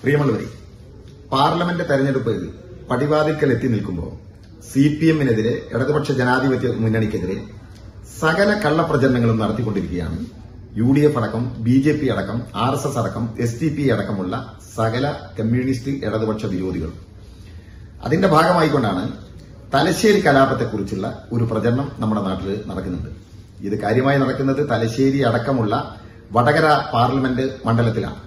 പ്രിയമുള്ളവരെ പാർലമെന്റ് തെരഞ്ഞെടുപ്പ് പടിവാതിൽക്കൽ എത്തി നിൽക്കുമ്പോൾ സി പി എമ്മിനെതിരെ ഇടതുപക്ഷ ജനാധിപത്യ മുന്നണിക്കെതിരെ സകല കള്ളപ്രചരണങ്ങളും നടത്തിക്കൊണ്ടിരിക്കുകയാണ്. യു ഡി എഫ് അടക്കം ബി ജെ പി അടക്കം ആർ എസ് എസ് അടക്കം എസ് ടി പി അടക്കമുള്ള സകല കമ്മ്യൂണിസ്റ്റ് ഇടതുപക്ഷ വിരോധികൾ അതിന്റെ ഭാഗമായിക്കൊണ്ടാണ് തലശ്ശേരി കലാപത്തെക്കുറിച്ചുള്ള ഒരു പ്രചരണം നമ്മുടെ നാട്ടിൽ നടക്കുന്നുണ്ട്. ഇത് കാര്യമായി നടക്കുന്നത് തലശ്ശേരി അടക്കമുള്ള വടകര പാർലമെന്റ് മണ്ഡലത്തിലാണ്.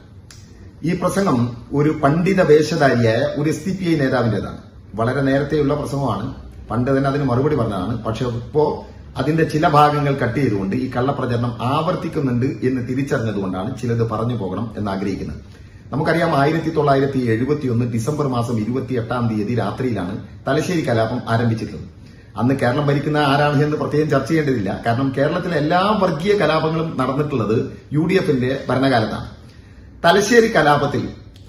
ഈ പ്രസംഗം ഒരു പണ്ഡിത വേഷധാരിയായ ഒരു എസ് ഡി പി ഐ നേതാവിന്റേതാണ് വളരെ നേരത്തെയുള്ള പ്രസംഗമാണ്. പണ്ട് തന്നെ അതിന് മറുപടി പറഞ്ഞതാണ്. പക്ഷെ ഇപ്പോ അതിന്റെ ചില ഭാഗങ്ങൾ കട്ട് ചെയ്തുകൊണ്ട് ഈ കള്ളപ്രചരണം ആവർത്തിക്കുന്നുണ്ട് എന്ന് തിരിച്ചറിഞ്ഞതുകൊണ്ടാണ് ചിലത് പറഞ്ഞു പോകണം എന്ന് ആഗ്രഹിക്കുന്നത് നമുക്കറിയാം ആയിരത്തി തൊള്ളായിരത്തി എഴുപത്തിയൊന്ന് ഡിസംബർ മാസം ഇരുപത്തിയെട്ടാം തീയതി രാത്രിയിലാണ് തലശ്ശേരി കലാപം ആരംഭിച്ചിട്ടുള്ളത്. അന്ന് കേരളം ഭരിക്കുന്ന ആരാണ് എന്ന് പ്രത്യേകം ചർച്ച ചെയ്യേണ്ടതില്ല. കാരണം കേരളത്തിലെ എല്ലാ വർഗീയ കലാപങ്ങളും നടന്നിട്ടുള്ളത് യു ഡി എഫിന്റെ ഭരണകാലത്താണ്. തലശ്ശേരി കലാപത്തിൽ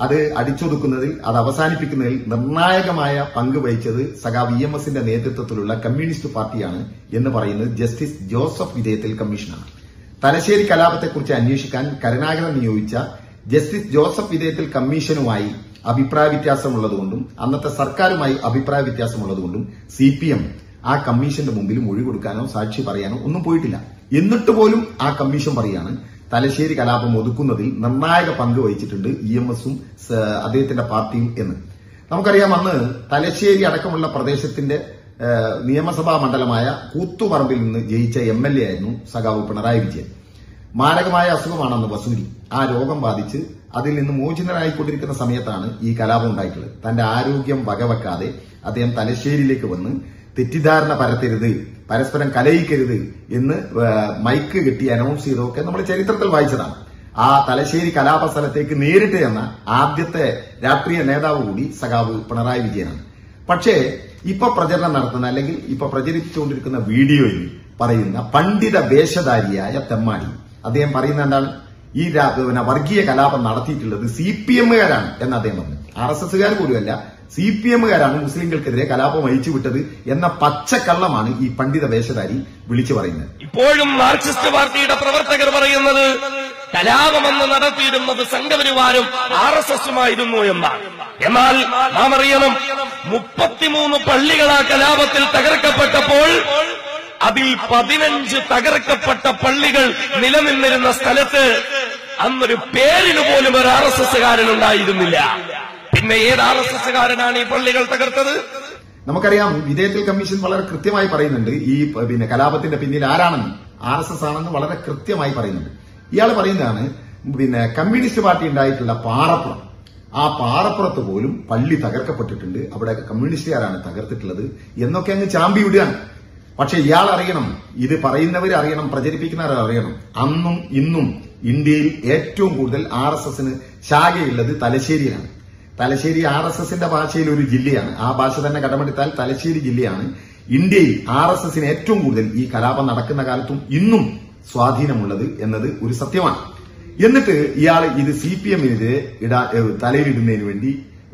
അത് അടിച്ചൊതുക്കുന്നതിൽ അത് അവസാനിപ്പിക്കുന്നതിൽ നിർണായകമായ പങ്ക് വഹിച്ചത് സഖാ വി എം എസിന്റെ നേതൃത്വത്തിലുള്ള കമ്മ്യൂണിസ്റ്റ് പാർട്ടിയാണ് എന്ന് പറയുന്നത് ജസ്റ്റിസ് ജോസഫ് വിജയത്തിൽ കമ്മീഷനാണ്. തലശ്ശേരി കലാപത്തെക്കുറിച്ച് അന്വേഷിക്കാൻ കരുണാകരൻ നിയോഗിച്ച ജസ്റ്റിസ് ജോസഫ് വിധേയത്തിൽ കമ്മീഷനുമായി അഭിപ്രായ വ്യത്യാസമുള്ളതുകൊണ്ടും അന്നത്തെ സർക്കാരുമായി അഭിപ്രായ വ്യത്യാസമുള്ളതുകൊണ്ടും സി പി എം ആ കമ്മീഷന്റെ മുമ്പിൽ മൊഴി കൊടുക്കാനോ സാക്ഷി പറയാനോ ഒന്നും പോയിട്ടില്ല. എന്നിട്ട് പോലും ആ കമ്മീഷൻ പറയാണ് തലശ്ശേരി കലാപം ഒതുക്കുന്നതിൽ നിർണായക പങ്ക് വഹിച്ചിട്ടുണ്ട് ഇ എം എസും അദ്ദേഹത്തിന്റെ പാർട്ടിയും എന്ന്. നമുക്കറിയാം അന്ന് തലശ്ശേരി അടക്കമുള്ള പ്രദേശത്തിന്റെ നിയമസഭാ മണ്ഡലമായ കൂത്തുപറമ്പിൽ നിന്ന് ജയിച്ച എം എൽ എ ആയിരുന്നു സഖാവ് പിണറായി വിജയൻ. മാരകമായ അസുഖമാണെന്ന് വസൂരി. ആ രോഗം ബാധിച്ച് അതിൽ നിന്ന് മോചിതനായിക്കൊണ്ടിരിക്കുന്ന സമയത്താണ് ഈ കലാപം ഉണ്ടായിട്ടുള്ളത്. തന്റെ ആരോഗ്യം വകവെക്കാതെ അദ്ദേഹം തലശ്ശേരിയിലേക്ക് വന്ന് തെറ്റിദ്ധാരണ പരത്തരുത് പരസ്പരം കലയിക്കരുത് എന്ന് മൈക്ക് കിട്ടി അനൗൺസ് ചെയ്തതൊക്കെ നമ്മൾ ചരിത്രത്തിൽ വായിച്ചതാണ്. ആ തലശ്ശേരി കലാപ സ്ഥലത്തേക്ക് നേരിട്ട് ചെന്ന ആദ്യത്തെ രാഷ്ട്രീയ നേതാവ് കൂടി സഖാവ് പിണറായി വിജയനാണ്. പക്ഷേ ഇപ്പൊ പ്രചരണം നടത്തുന്ന അല്ലെങ്കിൽ ഇപ്പൊ പ്രചരിപ്പിച്ചുകൊണ്ടിരിക്കുന്ന വീഡിയോയിൽ പറയുന്ന പണ്ഡിത വേഷധാരിയായ തെമ്മാടി. അദ്ദേഹം പറയുന്ന എന്താണ്? ഈ വർഗീയ കലാപം നടത്തിയിട്ടുള്ളത് സി പി എമ്മുകാരാണ് എന്ന് അദ്ദേഹം പറഞ്ഞു. ആർ എസ് എസുകാർ പോലുമല്ല സി പി എമ്മുകാരാണ് മുസ്ലിങ്ങൾക്കെതിരെ കലാപം അയച്ചുവിട്ടത് എന്ന പച്ചക്കള്ളമാണ് ഈ പണ്ഡിത വേഷധാരി വിളിച്ചു പറയുന്നത്. ഇപ്പോഴും മാർക്സിസ്റ്റ് പാർട്ടിയുടെ പ്രവർത്തകർ പറയുന്നത് കലാപമെന്ന് നടത്തിയിരുന്നത് സംഘപരിവാരും ആർ എസ് എസുമായിരുന്നു എന്നാണ്. എന്നാൽ നാം അറിയണം മുപ്പത്തിമൂന്ന് പള്ളികൾ ആ കലാപത്തിൽ തകർക്കപ്പെട്ടപ്പോൾ അതിൽ പതിനഞ്ച് തകർക്കപ്പെട്ട പള്ളികൾ നിലനിന്നിരുന്ന സ്ഥലത്ത് അന്നൊരു പേരിന് പോലും ഒരു ആർ എസ് എസ്സുകാരൻ ഉണ്ടായിരുന്നില്ല. പിന്നെ ഏത് ആർ എസ് എസ്സുകാരനാണ് ഈ പള്ളികൾ തകർത്തത്? നമുക്കറിയാം വിധേയത്തിൽ കമ്മീഷൻ വളരെ കൃത്യമായി പറയുന്നുണ്ട്. ഈ പിന്നെ കലാപത്തിന്റെ പിന്നിൽ ആരാണെന്ന് ആർ എസ് എസ് ആണെന്ന് വളരെ കൃത്യമായി പറയുന്നുണ്ട്. ഇയാൾ പറയുന്നതാണ് പിന്നെ കമ്മ്യൂണിസ്റ്റ് പാർട്ടി ഉണ്ടായിട്ടുള്ള പാറപ്പുറം. ആ പാറപ്പുറത്ത് പോലും പള്ളി തകർക്കപ്പെട്ടിട്ടുണ്ട്. അവിടെ കമ്മ്യൂണിസ്റ്റുകാരാണ് തകർത്തിട്ടുള്ളത് എന്നൊക്കെ അങ്ങ് ചാമ്പി വിടുകയാണ് പക്ഷെ ഇയാൾ അറിയണം ഇത് പറയുന്നവർ അറിയണം പ്രചരിപ്പിക്കുന്നവർ അറിയണം. അന്നും ഇന്നും ഇന്ത്യയിൽ ഏറ്റവും കൂടുതൽ ആർ എസ് എസിന് ശാഖയുള്ളത് തലശ്ശേരിയിലാണ്. തലശ്ശേരി ആർ എസ് എസിന്റെ ഭാഷയിൽ ഒരു ജില്ലയാണ്. ആ ഭാഷ തന്നെ കടമെടുത്താൽ തലശ്ശേരി ജില്ലയാണ്. ഇന്ത്യയിൽ ആർ എസ് എസിന് ഏറ്റവും കൂടുതൽ ഈ കലാപം നടക്കുന്ന കാലത്തും ഇന്നും സ്വാധീനമുള്ളത് എന്നത് ഒരു സത്യമാണ്. എന്നിട്ട് ഇയാൾ ഇത് സി പി എമ്മിനെതിരെ ഇടാ തലയിലിടുന്നതിന് വേണ്ടി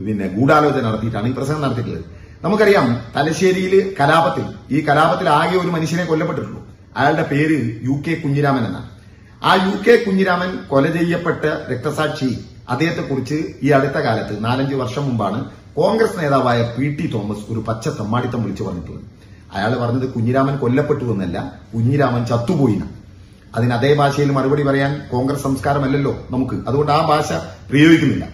പിന്നെ ഗൂഢാലോചന നടത്തിയിട്ടാണ് ഈ പ്രസംഗം നടത്തിയിട്ടുള്ളത്. നമുക്കറിയാം തലശ്ശേരിയിൽ കലാപത്തിൽ ഈ കലാപത്തിൽ ആകെ ഒരു മനുഷ്യനെ കൊല്ലപ്പെട്ടിട്ടുള്ളൂ. അയാളുടെ പേര് യു കെ കുഞ്ഞിരാമൻ എന്നാണ്. ആ യു കെ കുഞ്ഞിരാമൻ കൊല ചെയ്യപ്പെട്ട രക്തസാക്ഷി അദ്ദേഹത്തെക്കുറിച്ച് ഈ അടുത്ത കാലത്ത് നാലഞ്ച് വർഷം മുമ്പാണ് കോൺഗ്രസ് നേതാവായ പി ടി തോമസ് ഒരു പച്ച തെമ്മാടിത്തം വിളിച്ചു പറഞ്ഞിട്ടുള്ളത്. അയാൾ പറഞ്ഞത് കുഞ്ഞിരാമൻ കൊല്ലപ്പെട്ടു എന്നല്ല കുഞ്ഞിരാമൻ ചത്തുപോയിന. അതിന് അതേ ഭാഷയിൽ മറുപടി പറയാൻ കോൺഗ്രസ് സംസ്കാരമല്ലല്ലോ നമുക്ക്. അതുകൊണ്ട് ആ ഭാഷ പ്രയോഗിക്കുന്നില്ല.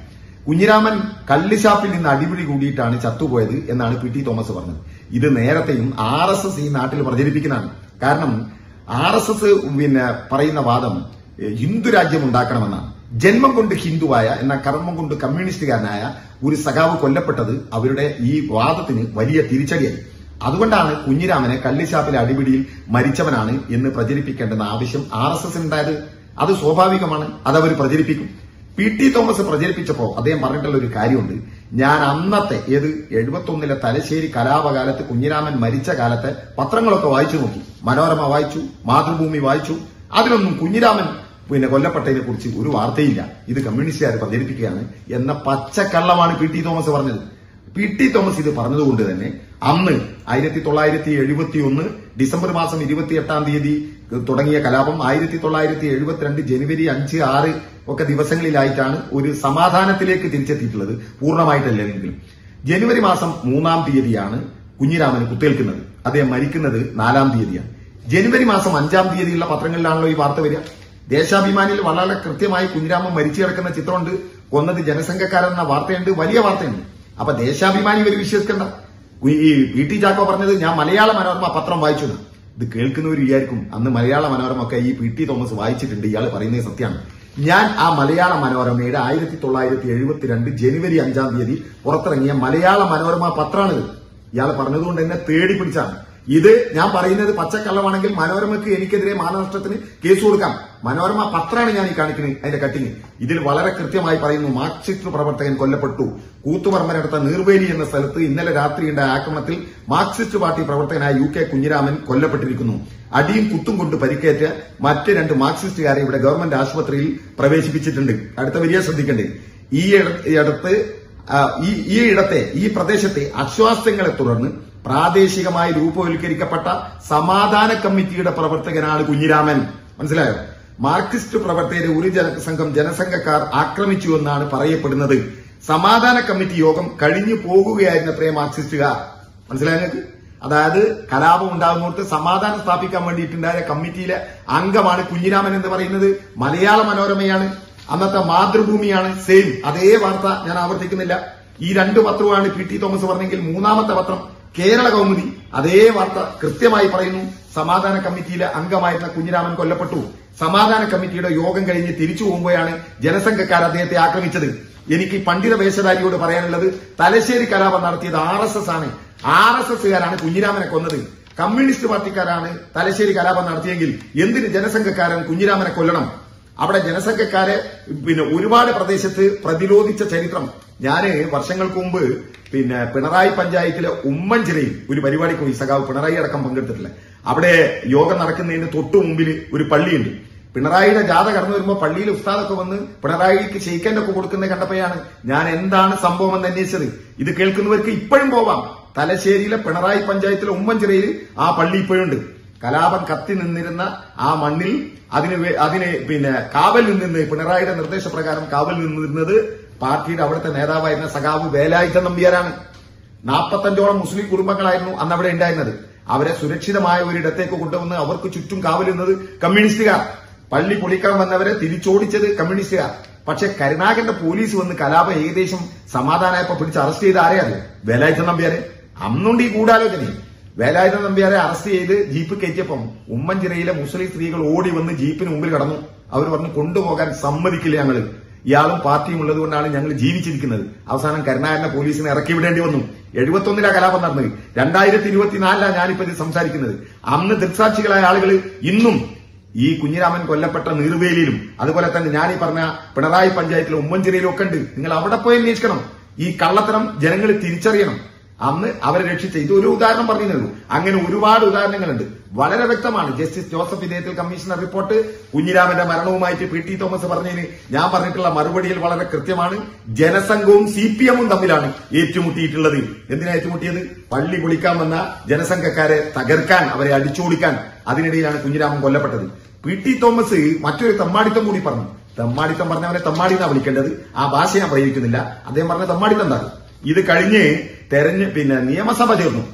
കുഞ്ഞിരാമൻ കള്ളിഷാപ്പിൽ നിന്ന് അടിപിടി കൂടിയിട്ടാണ് ചത്തുപോയത് എന്നാണ് പി ടി തോമസ് പറഞ്ഞത്. ഇത് നേരത്തെയും ആർ എസ് എസ് ഈ നാട്ടിൽ പ്രചരിപ്പിക്കുന്നതാണ്. കാരണം ആർ എസ് എസ് പിന്നെ പറയുന്ന വാദം ഹിന്ദുരാജ്യം ഹിന്ദു രാജ്യം ഉണ്ടാക്കണമെന്നാണ്. ജന്മം കൊണ്ട് ഹിന്ദുവായ എന്നാൽ കർമ്മം കൊണ്ട് കമ്മ്യൂണിസ്റ്റുകാരനായ ഒരു സഖാവ് കൊല്ലപ്പെട്ടത് അവരുടെ ഈ വാദത്തിന് വലിയ തിരിച്ചടിയായി. അതുകൊണ്ടാണ് കുഞ്ഞിരാമനെ കള്ളിശാപ്പിലെ അടിപിടിയിൽ മരിച്ചവനാണ് എന്ന് പ്രചരിപ്പിക്കേണ്ടെന്ന ആവശ്യം ആർ എസ് എസിനുണ്ടായത് അത് സ്വാഭാവികമാണ് അത് അവർ പ്രചരിപ്പിക്കും. പി ടി തോമസ് പ്രചരിപ്പിച്ചപ്പോൾ അദ്ദേഹം പറഞ്ഞിട്ടുള്ള ഒരു കാര്യമുണ്ട്. ഞാൻ അന്നത്തെ ഏത് എഴുപത്തൊന്നിലെ തലശ്ശേരി കലാപകാലത്ത് കുഞ്ഞിരാമൻ മരിച്ച കാലത്തെ പത്രങ്ങളൊക്കെ വായിച്ചു നോക്കി. മനോരമ വായിച്ചു മാതൃഭൂമി വായിച്ചു. അതിലൊന്നും കുഞ്ഞിരാമൻ പിന്നെ കൊല്ലപ്പെട്ടതിനെ കുറിച്ച് ഒരു വാർത്തയില്ല. ഇത് കമ്മ്യൂണിസ്റ്റുകാർ പ്രചരിപ്പിക്കുകയാണ് എന്ന പച്ചക്കള്ളമാണ് പി ടി തോമസ് പറഞ്ഞത്. പി ടി തോമസ് ഇത് പറഞ്ഞതുകൊണ്ട് തന്നെ അന്ന് ആയിരത്തി തൊള്ളായിരത്തി എഴുപത്തി ഒന്ന് ഡിസംബർ മാസം ഇരുപത്തിയെട്ടാം തീയതി തുടങ്ങിയ കലാപം ആയിരത്തി തൊള്ളായിരത്തി എഴുപത്തിരണ്ട് ജനുവരി അഞ്ച് ആറ് ഒക്കെ ദിവസങ്ങളിലായിട്ടാണ് ഒരു സമാധാനത്തിലേക്ക് തിരിച്ചെത്തിയിട്ടുള്ളത് പൂർണമായിട്ടല്ലെങ്കിലും. ജനുവരി മാസം മൂന്നാം തീയതിയാണ് കുഞ്ഞിരാമന് കുത്തേൽക്കുന്നത്. അദ്ദേഹം മരിക്കുന്നത് നാലാം തീയതിയാണ്. ജനുവരി മാസം അഞ്ചാം തീയതിയുള്ള പത്രങ്ങളിലാണല്ലോ ഈ വാർത്ത വരിക. ദേശാഭിമാനിയിൽ വളരെ കൃത്യമായി കുഞ്ഞിരാമൻ മരിച്ചു കിടക്കുന്ന ചിത്രമുണ്ട്. കൊന്നത് ജനസംഘക്കാരെന്ന വാർത്തയുണ്ട്. വലിയ വാർത്തയുണ്ട്. അപ്പൊ ദേശാഭിമാനി ഇവർ വിശ്വസിക്കണ്ട. ഈ പി ടി ചാക്കോ പറഞ്ഞത് ഞാൻ മലയാള മനോരമ പത്രം വായിച്ചു. ഇത് കേൾക്കുന്നവർ വിചാരിക്കും അന്ന് മലയാള മനോരമ ഒക്കെ ഈ പി ടി തോമസ് വായിച്ചിട്ടുണ്ട്. ഇയാൾ പറയുന്നത് സത്യമാണ്. ഞാൻ ആ മലയാള മനോരമയുടെ ആയിരത്തി തൊള്ളായിരത്തി എഴുപത്തിരണ്ട് ജനുവരി അഞ്ചാം തീയതി പുറത്തിറങ്ങിയ മലയാള മനോരമ പത്രമാണിത്. ഇയാൾ പറഞ്ഞതുകൊണ്ട് എന്നെ തേടി പിടിച്ചാണ്. ഇത് ഞാൻ പറയുന്നത് പച്ചക്കള്ളമാണെങ്കിൽ മനോരമയ്ക്ക് എനിക്കെതിരെ മാനനഷ്ടത്തിന് കേസ് കൊടുക്കാം. മനോരമ പത്രമാണ് ഞാൻ ഈ കാണിക്കുന്നത് അതിന്റെ കട്ടിങ് ഇതിൽ വളരെ കൃത്യമായി പറയുന്നു മാർക്സിസ്റ്റ് പ്രവർത്തകൻ കൊല്ലപ്പെട്ടു. കൂത്തുപറമ്പനടുത്ത നീർവേലി എന്ന സ്ഥലത്ത് ഇന്നലെ രാത്രിയുണ്ടായ ആക്രമണത്തിൽ മാർക്സിസ്റ്റ് പാർട്ടി പ്രവർത്തകനായ യു കെ കുഞ്ഞിരാമൻ കൊല്ലപ്പെട്ടിരിക്കുന്നു. അടിയും കുത്തും കൊണ്ട് പരിക്കേറ്റ് മറ്റ് രണ്ട് മാർക്സിസ്റ്റുകാരെ ഇവിടെ ഗവൺമെന്റ് ആശുപത്രിയിൽ പ്രവേശിപ്പിച്ചിട്ടുണ്ട്. അടുത്ത വലിയ ശ്രദ്ധിക്കേണ്ടത് ഈ ഇടത്ത് ഈ ഈ ഇടത്തെ ഈ പ്രദേശത്തെ അശ്വാസങ്ങളെ തുടർന്ന് പ്രാദേശികമായി രൂപവൽക്കരിക്കപ്പെട്ട സമാധാന കമ്മിറ്റിയുടെ പ്രവർത്തകനാണ് കുഞ്ഞിരാമൻ. മനസ്സിലായോ? മാർക്സിസ്റ്റ് പ്രവർത്തകരെ ഒരു ജനസംഘം ജനസംഘക്കാർ ആക്രമിച്ചു എന്നാണ് പറയപ്പെടുന്നത്. സമാധാന കമ്മിറ്റി യോഗം കഴിഞ്ഞു പോകുകയായിരുന്നു പ്രേ മാർക്സിസ്റ്റുകാർ. മനസ്സിലായോ നിങ്ങൾക്ക്? അതായത് കലാപം ഉണ്ടാകുന്നോട്ട് സമാധാനം സ്ഥാപിക്കാൻ വേണ്ടിയിട്ടുണ്ടായ കമ്മിറ്റിയിലെ അംഗമാണ് കുഞ്ഞിരാമൻ എന്ന് പറയുന്നത്. മലയാള മനോരമയാണ്. അന്നത്തെ മാതൃഭൂമിയാണ്. സെയിം അതേ വാർത്ത ഞാൻ ആവർത്തിക്കുന്നില്ല. ഈ രണ്ട് പത്രമാണ് പി ടി തോമസ് പറഞ്ഞെങ്കിൽ മൂന്നാമത്തെ പത്രം കേരള കൗമുദി അതേ വാർത്ത കൃത്യമായി പറയുന്നു. സമാധാന കമ്മിറ്റിയിലെ അംഗമായിരുന്ന കുഞ്ഞിരാമൻ കൊല്ലപ്പെട്ടു. സമാധാന കമ്മിറ്റിയുടെ യോഗം കഴിഞ്ഞ് തിരിച്ചു പോകുമ്പോഴാണ് ജനസംഘക്കാർ അദ്ദേഹത്തെ ആക്രമിച്ചത്. എനിക്ക് പണ്ഡിത വേഷധാരിയോട് പറയാനുള്ളത് തലശ്ശേരി കലാപം നടത്തിയത് ആർ എസ് എസ് ആണ്. ആർ എസ് എസുകാരാണ് കുഞ്ഞിരാമനെ കൊന്നത്. കമ്മ്യൂണിസ്റ്റ് പാർട്ടിക്കാരാണ് തലശ്ശേരി കലാപം നടത്തിയെങ്കിൽ എന്തിന് ജനസംഘക്കാരൻ കുഞ്ഞിരാമനെ കൊല്ലണം? അവിടെ ജനസംഘക്കാരെ പിന്നെ ഒരുപാട് പ്രദേശത്ത് പ്രതിരോധിച്ച ചരിത്രം. ഞാൻ വർഷങ്ങൾക്ക് മുമ്പ് പിന്നെ പിണറായി പഞ്ചായത്തിലെ ഉമ്മൻചിറയിൽ ഒരു പരിപാടിക്ക് പോയി സഖാവ് പിണറായി അടക്കം പങ്കെടുത്തിട്ടില്ല. അവിടെ യോഗം നടക്കുന്നതിന് തൊട്ടു മുമ്പിൽ ഒരു പള്ളിയുണ്ട്. പിണറായിയുടെ ജാഥ കടന്നു വരുമ്പോൾ പള്ളിയിൽ ഉസ്താദൊക്കെ വന്ന് പിണറായിക്ക് ഷെയ്ക്കന്റെ ഒക്കെ കൊടുക്കുന്നത് കണ്ടപ്പോഴാണ് ഞാൻ എന്താണ് സംഭവം എന്ന് അന്വേഷിച്ചത്. ഇത് കേൾക്കുന്നവർക്ക് ഇപ്പോഴും പോവാം തലശ്ശേരിയിലെ പിണറായി പഞ്ചായത്തിലെ ഉമ്മൻചിറയിൽ ആ പള്ളി ഇപ്പോഴുണ്ട്. കലാപം കത്തി നിന്നിരുന്ന ആ മണ്ണിൽ അതിന് അതിനെ പിന്നെ കാവൽ നിന്നിരുന്ന പിണറായിയുടെ നിർദ്ദേശപ്രകാരം കാവൽ നിന്നിരുന്നത് പാർട്ടിയുടെ അവിടുത്തെ നേതാവായിരുന്ന സഖാവ് വേലായുധ നമ്പ്യാരാണ്. നാൽപ്പത്തഞ്ചോളം മുസ്ലിം കുടുംബങ്ങളായിരുന്നു അന്ന് അവിടെ ഉണ്ടായിരുന്നത്. അവരെ സുരക്ഷിതമായ ഒരിടത്തേക്ക് കൊണ്ടുവന്ന് അവർക്ക് ചുറ്റും കാവലുന്നത് കമ്മ്യൂണിസ്റ്റുകാർ. പള്ളി പൊളിക്കാൻ വന്നവരെ തിരിച്ചോടിച്ചത് കമ്മ്യൂണിസ്റ്റുകാർ. പക്ഷെ കരുണാകരന്റെ പോലീസ് വന്ന് കലാപം ഏകദേശം സമാധാനമായപ്പോ പിടിച്ച് അറസ്റ്റ് ചെയ്ത് ആരെയാണ് വേലായുധ നമ്പ്യാരെ. അന്നുണ്ട് ഈ ഗൂഢാലോചനയും വേലായുധ നമ്പ്യാരെ അറസ്റ്റ് ചെയ്ത് ജീപ്പ് കയറ്റിയപ്പം ഉമ്മൻചിറയിലെ മുസ്ലിം സ്ത്രീകൾ ഓടി വന്ന് ജീപ്പിന് മുമ്പിൽ കടന്നു. അവർ പറഞ്ഞു കൊണ്ടുപോകാൻ സമ്മതിക്കില്ല ഞങ്ങൾ ഇയാളും പാർട്ടിയും ഉള്ളതുകൊണ്ടാണ് ഞങ്ങൾ ജീവിച്ചിരിക്കുന്നത്. അവസാനം കരുണാകരനെ പോലീസിനെ ഇറക്കി വിടേണ്ടി വന്നു. എഴുപത്തൊന്നിലാ കലാപം നടന്നത്. രണ്ടായിരത്തി ഇരുപത്തിനാലിലാണ് ഞാനിപ്പോ ഇത് സംസാരിക്കുന്നത്. അന്ന് ദൃക്സാക്ഷികളായ ആളുകൾ ഇന്നും ഈ കുഞ്ഞിരാമൻ കൊല്ലപ്പെട്ട നീർവേലിയിലും അതുപോലെ തന്നെ ഞാൻ ഈ പറഞ്ഞ പിണറായി പഞ്ചായത്തിലെ ഉമ്മൻചിറയിലും ഒക്കെ ഉണ്ട്. നിങ്ങൾ അവിടെ പോയി അന്വേഷിക്കണം. ഈ കള്ളത്തരം ജനങ്ങൾ തിരിച്ചറിയണം. അന്ന് അവരെ രക്ഷിച്ച ഇത് ഒരു ഉദാഹരണം പറഞ്ഞു നൽകും അങ്ങനെ ഒരുപാട് ഉദാഹരണങ്ങളുണ്ട്. വളരെ വ്യക്തമാണ്. ജസ്റ്റിസ് ജോസഫ് ഇദ്ദേഹത്തിൽ കമ്മീഷണർ റിപ്പോർട്ട് കുഞ്ഞിരാമന്റെ മരണവുമായിട്ട് പി ടി തോമസ് പറഞ്ഞതിന് ഞാൻ പറഞ്ഞിട്ടുള്ള മറുപടിയിൽ വളരെ കൃത്യമാണ്. ജനസംഘവും സി പി എമ്മും തമ്മിലാണ് ഏറ്റുമുട്ടിയിട്ടുള്ളത്. എന്തിനാ ഏറ്റുമുട്ടിയത്? പള്ളി പൊളിക്കാൻ വന്ന ജനസംഘക്കാരെ തകർക്കാൻ അവരെ അടിച്ചോടിക്കാൻ അതിനിടയിലാണ് കുഞ്ഞിരാമൻ കൊല്ലപ്പെട്ടത്. പി ടി തോമസ് മറ്റൊരു തമ്മാടിത്തം കൂടി പറഞ്ഞു. തമ്മാടിത്തം പറഞ്ഞവനെ തമ്മാടി എന്നാ വിളിക്കേണ്ടത്. ആ ഭാഷ ഞാൻ പ്രയോഗിക്കുന്നില്ല. അദ്ദേഹം പറഞ്ഞ തമ്മാടിത്തം എന്താണ്? ഇത് കഴിഞ്ഞ് തെരഞ്ഞ് പിന്നെ നിയമസഭ തീർന്നു.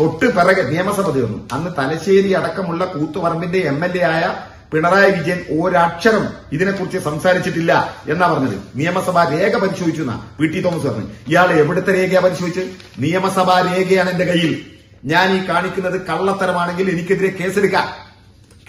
തൊട്ട് പിറകെ നിയമസഭ തീർന്നു. അന്ന് തലശ്ശേരി അടക്കമുള്ള കൂത്തുപറമ്പിന്റെ എം എൽ എ ആയ പിണറായി വിജയൻ ഒരക്ഷരം ഇതിനെക്കുറിച്ച് സംസാരിച്ചിട്ടില്ല എന്നാ പറഞ്ഞത്. നിയമസഭാ രേഖ പരിശോധിച്ചു എന്നാ വി. ടി. തോമസ് പറഞ്ഞു. ഇയാൾ എവിടുത്തെ രേഖയാ പരിശോധിച്ച് നിയമസഭാ രേഖയാണ് എന്റെ കയ്യിൽ. ഞാൻ ഈ കാണിക്കുന്നത് കള്ളത്തരമാണെങ്കിൽ എനിക്കെതിരെ കേസെടുക്കാം.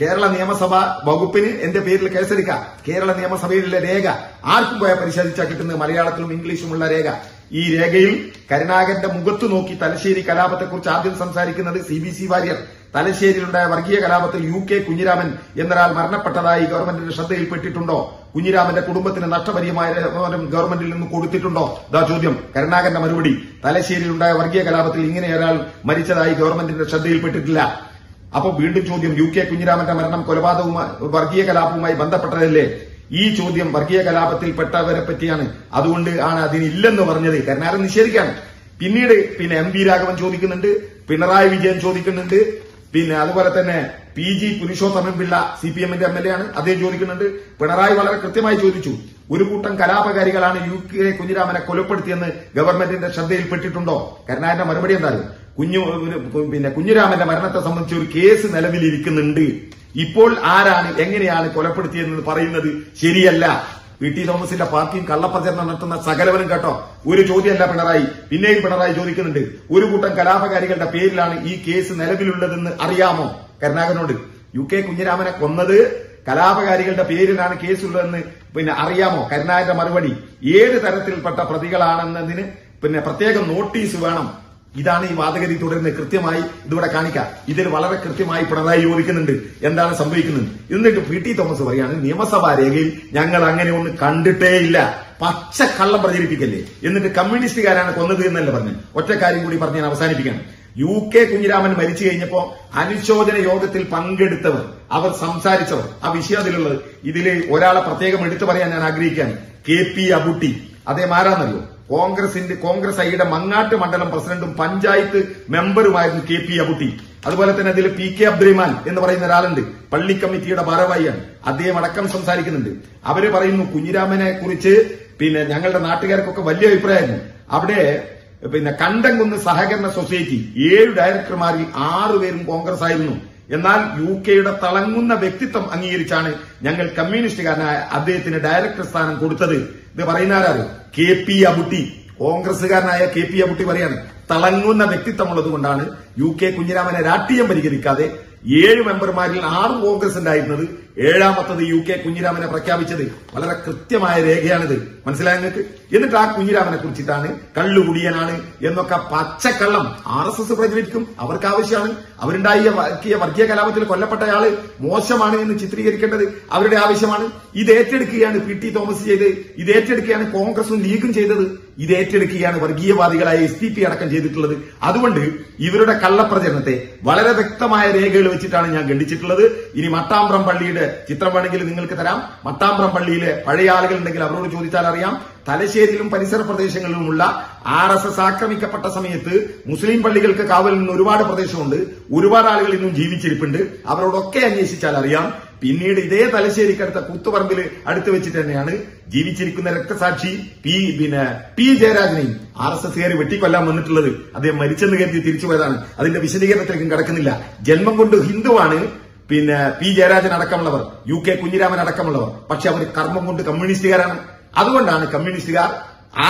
കേരള നിയമസഭ വകുപ്പിന് എന്റെ പേരിൽ കേസെടുക്കാം. കേരള നിയമസഭയിലുള്ള രേഖ ആർക്കും പോയാൽ പരിശോധിച്ചാൽ കിട്ടുന്നത്? മലയാളത്തിലും ഇംഗ്ലീഷുമുള്ള രേഖ. ഈ രേഖയിൽ കരുണാകരന്റെ മുഖത്ത് നോക്കി തലശ്ശേരി കലാപത്തെക്കുറിച്ച് ആദ്യം സംസാരിക്കുന്നത് സി ബി സി വാര്യർ. തലശ്ശേരിയിലുണ്ടായ വർഗീയ കലാപത്തിൽ യു കെ കുഞ്ഞിരാമൻ എന്നൊരാൾ മരണപ്പെട്ടതായി ഗവൺമെന്റിന്റെ ശ്രദ്ധയിൽപ്പെട്ടിട്ടുണ്ടോ? കുഞ്ഞിരാമന്റെ കുടുംബത്തിന് നഷ്ടപരിഹാരം ഗവൺമെന്റിൽ നിന്ന് കൊടുത്തിട്ടുണ്ടോ? ഇതാ ചോദ്യം. കരുണാകരന്റെ മറുപടി. തലശ്ശേരിയിലുണ്ടായ വർഗീയ കലാപത്തിൽ ഇങ്ങനെ ഒരാൾ മരിച്ചതായി ഗവൺമെന്റിന്റെ ശ്രദ്ധയിൽപ്പെട്ടിട്ടില്ല. അപ്പോൾ വീണ്ടും ചോദ്യം. യു കെ കുഞ്ഞിരാമന്റെ മരണം കൊലപാതകവുമായി വർഗീയ കലാപവുമായി ബന്ധപ്പെട്ടതല്ലേ? ഈ ചോദ്യം വർഗീയ കലാപത്തിൽപ്പെട്ടവരെ പറ്റിയാണ്. അതുകൊണ്ട് ആണ് അതിനില്ലെന്ന് പറഞ്ഞത്. കരുണാകരൻ നിഷേധിക്കാണ് പിന്നീട് പിന്നെ എം വി രാഘവൻ ചോദിക്കുന്നുണ്ട്. പിണറായി വിജയൻ ചോദിക്കുന്നുണ്ട്. പിന്നെ അതുപോലെ തന്നെ P G Purushothaman Pillai C P എമ്മിന്റെ എം എൽ എ ആണ്. അദ്ദേഹം ചോദിക്കുന്നുണ്ട്. പിണറായി വളരെ കൃത്യമായി ചോദിച്ചു. ഒരു കൂട്ടം കലാപകാരികളാണ് യു കെ കുഞ്ഞിരാമനെ കൊലപ്പെടുത്തിയെന്ന് ഗവൺമെന്റിന്റെ ശ്രദ്ധയിൽപ്പെട്ടിട്ടുണ്ടോ? കരുണാകരന്റെ മറുപടി എന്തായാലും കുഞ്ഞു പിന്നെ കുഞ്ഞുരാമന്റെ മരണത്തെ സംബന്ധിച്ച് ഒരു കേസ് നിലവിലിരിക്കുന്നുണ്ട്. ഇപ്പോൾ ആരാണ് എങ്ങനെയാണ് കൊലപ്പെടുത്തിയെന്ന് പറയുന്നത് ശരിയല്ല. വി. ടി. തോമസിന്റെ പാർട്ടിയും കള്ളപ്രചരണം നടത്തുന്ന സകലവനും കേട്ടോ ഒരു ചോദ്യമല്ല പിണറായി പിന്നെയും പിണറായി ചോദിക്കുന്നുണ്ട്. ഒരു കൂട്ടം കലാപകാരികളുടെ പേരിലാണ് ഈ കേസ് നിലവിലുള്ളതെന്ന് അറിയാമോ? കരുണാകരനോട് യു. കെ. കുഞ്ഞിരാമനെ കൊന്നത് കലാപകാരികളുടെ പേരിലാണ് കേസുള്ളതെന്ന് പിന്നെ അറിയാമോ? കരുണാകരന്റെ മറുപടി ഏത് തരത്തിൽപ്പെട്ട പ്രതികളാണെന്നതിന് പിന്നെ പ്രത്യേകം നോട്ടീസ് വേണം. ഇതാണ് ഈ വാദഗതി തുടരുന്നത്. കൃത്യമായി ഇതിവിടെ കാണിക്കാം. ഇതിൽ വളരെ കൃത്യമായി പിണറായി ചോദിക്കുന്നുണ്ട്. എന്താണ് സംഭവിക്കുന്നത്? എന്നിട്ട് പി ടി തോമസ് പറയാണ് നിയമസഭാ രേഖയിൽ ഞങ്ങൾ അങ്ങനെ ഒന്നും കണ്ടിട്ടേ ഇല്ല. പച്ച കള്ളം പ്രചരിപ്പിക്കല്ലേ? എന്നിട്ട് കമ്മ്യൂണിസ്റ്റുകാരാണ് കൊന്നത് എന്നല്ല പറഞ്ഞു ഒറ്റ കാര്യം കൂടി പറഞ്ഞ് ഞാൻ അവസാനിപ്പിക്കണം. യു കെ കുഞ്ഞിരാമൻ മരിച്ചു കഴിഞ്ഞപ്പോ അനുശോചന യോഗത്തിൽ പങ്കെടുത്തവർ അവർ സംസാരിച്ചവർ ആ വിഷയം അതിലുള്ളത് ഇതിൽ ഒരാളെ പ്രത്യേകം എടുത്തു പറയാൻ ഞാൻ ആഗ്രഹിക്കുകയാണ്. K P Abootty. അദ്ദേഹം ആരാന്നറിയോ? കോൺഗ്രസിന്റെ കോൺഗ്രസ് ഐയുടെ മങ്ങാട്ട് മണ്ഡലം പ്രസിഡന്റും പഞ്ചായത്ത് മെമ്പറുമായിരുന്നു കെ പി അബുട്ടി. അതുപോലെ തന്നെ അതിൽ പി കെ അബ്ദുറഹിമാൻ എന്ന് പറയുന്ന ഒരാളുണ്ട്. പള്ളി കമ്മിറ്റിയുടെ ഭാരവാഹിയാണ്. അദ്ദേഹം അടക്കം സംസാരിക്കുന്നുണ്ട്. അവർ പറയുന്നു കുഞ്ഞിരാമനെ കുറിച്ച് പിന്നെ ഞങ്ങളുടെ നാട്ടുകാർക്കൊക്കെ വലിയ അഭിപ്രായമായിരുന്നു. അവിടെ പിന്നെ കണ്ടംകുന്ന് സഹകരണ സൊസൈറ്റി ഏഴ് ഡയറക്ടർമാരിൽ ആറുപേരും കോൺഗ്രസ് ആയിരുന്നു. എന്നാൽ യു കെയുടെ തളങ്ങുന്ന വ്യക്തിത്വം അംഗീകരിച്ചാണ് ഞങ്ങൾ കമ്മ്യൂണിസ്റ്റുകാരനായ അദ്ദേഹത്തിന് ഡയറക്ടർ സ്ഥാനം കൊടുത്തത്. ഇത് പറയുന്ന ആരാണ്? K P Abootty. കോൺഗ്രസുകാരനായ K P Abutty പറയാണ് തളങ്ങുന്ന വ്യക്തിത്വമുള്ളത് കൊണ്ടാണ് യു കെ കുഞ്ഞിരാമനെ രാഷ്ട്രീയം പരിഹരിക്കാതെ ഏഴ് മെമ്പർമാരിൽ ആറ് കോൺഗ്രസ് ഉണ്ടായിരുന്നത്. ഏഴാമത്തത് യു കെ കുഞ്ഞിരാമനെ പ്രഖ്യാപിച്ചത്. വളരെ കൃത്യമായ രേഖയാണിത്. മനസ്സിലായ നിങ്ങൾക്ക്? എന്നിട്ട് ആ കുഞ്ഞിരാമനെ കുറിച്ചിട്ടാണ് കള്ളുകുടിയനാണ് എന്നൊക്കെ പച്ചക്കള്ളം ആർ എസ് എസ് പ്രചരിക്കും അവർക്ക് ആവശ്യമാണ്. അവരുണ്ടായ വർഗീയ കലാപത്തിൽ കൊല്ലപ്പെട്ടയാൾ മോശമാണ് എന്ന് ചിത്രീകരിക്കേണ്ടത് അവരുടെ ആവശ്യമാണ്. ഇത് ഏറ്റെടുക്കുകയാണ് പി ടി തോമസ് ചെയ്ത്. ഇത് ഏറ്റെടുക്കുകയാണ് കോൺഗ്രസും ലീഗും ചെയ്തത്. ഇത് ഏറ്റെടുക്കുകയാണ് വർഗീയവാദികളായ എസ് പി അടക്കം ചെയ്തിട്ടുള്ളത്. അതുകൊണ്ട് ഇവരുടെ കള്ളപ്രചരണത്തെ വളരെ വ്യക്തമായ രേഖകൾ വെച്ചിട്ടാണ് ഞാൻ ഖണ്ഡിച്ചിട്ടുള്ളത്. ഇനി മട്ടാമ്പ്രം പള്ളിയുടെ ചിത്രം വേണമെങ്കിൽ നിങ്ങൾക്ക് തരാം. മട്ടാമ്പ്രം പള്ളിയിലെ പഴയ ആളുകൾ ഉണ്ടെങ്കിൽ അവരോട് ചോദിച്ചാൽ അറിയാം. തലശ്ശേരിയിലും പരിസര പ്രദേശങ്ങളിലുമുള്ള ആർ എസ് എസ് ആക്രമിക്കപ്പെട്ട സമയത്ത് മുസ്ലിം പള്ളികൾക്ക് കാവൽ നിന്ന് ഒരുപാട് പ്രദേശമുണ്ട്. ഒരുപാട് ആളുകൾ ഇന്നും ജീവിച്ചിരിപ്പുണ്ട്. അവരോടൊക്കെ അന്വേഷിച്ചാൽ അറിയാം. പിന്നീട് ഇതേ തലശ്ശേരിക്കടുത്ത കൂത്തുപറമ്പിൽ അടുത്ത് വെച്ചിട്ട് തന്നെയാണ് ജീവിച്ചിരിക്കുന്ന രക്തസാക്ഷി പി പിന്നെ പി ജയരാജനെയും ആർ എസ് എസ് വെട്ടിക്കൊല്ലാൻ വന്നിട്ടുള്ളത്. അദ്ദേഹം മരിച്ചെന്ന് കരുതി തിരിച്ചുപോയതാണ് അതിന്റെ വിശദീകരണത്തിലേക്കും കിടക്കുന്നില്ല. ജന്മം കൊണ്ട് ഹിന്ദുവാണ് പിന്നെ പി ജയരാജൻ അടക്കമുള്ളവർ യു കെ കുഞ്ഞിരാമൻ അടക്കമുള്ളവർ. പക്ഷെ അവർ കർമ്മം കൊണ്ട് കമ്മ്യൂണിസ്റ്റുകാരാണ്. അതുകൊണ്ടാണ് കമ്മ്യൂണിസ്റ്റുകാർ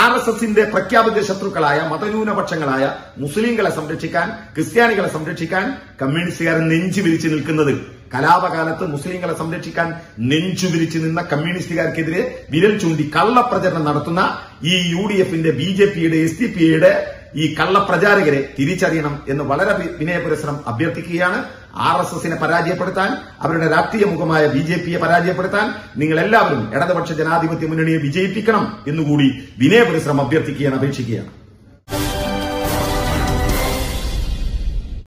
ആർ എസ് എസിന്റെ പ്രഖ്യാപിത ശത്രുക്കളായ മതന്യൂനപക്ഷങ്ങളായ മുസ്ലിങ്ങളെ സംരക്ഷിക്കാൻ ക്രിസ്ത്യാനികളെ സംരക്ഷിക്കാൻ കമ്മ്യൂണിസ്റ്റുകാർ നെഞ്ചു വിരിച്ചു നിൽക്കുന്നത്. കലാപകാലത്ത് മുസ്ലിങ്ങളെ സംരക്ഷിക്കാൻ നെഞ്ചു വിരിച്ചു നിന്ന കമ്മ്യൂണിസ്റ്റുകാർക്കെതിരെ വിരൽ ചൂണ്ടി കള്ളപ്രചരണം നടത്തുന്ന ഈ യു ഡി എഫിന്റെ ബി ജെ പിയുടെ എസ് ഡി പിയുടെ ഈ കള്ളപ്രചാരകരെ തിരിച്ചറിയണം എന്ന് വളരെ വിനയപുരസരം അഭ്യർത്ഥിക്കുകയാണ്. ആർ എസ് എസിനെ പരാജയപ്പെടുത്താൻ അവരുടെ രാഷ്ട്രീയ മുഖമായ ബി ജെ പിയെ പരാജയപ്പെടുത്താൻ നിങ്ങൾ എല്ലാവരും ഇടതുപക്ഷ ജനാധിപത്യ മുന്നണിയെ വിജയിപ്പിക്കണം എന്നുകൂടി വിനയപരിശ്രമം അഭ്യർത്ഥിക്കുകയാണ് അപേക്ഷിക്കുകയാണ്.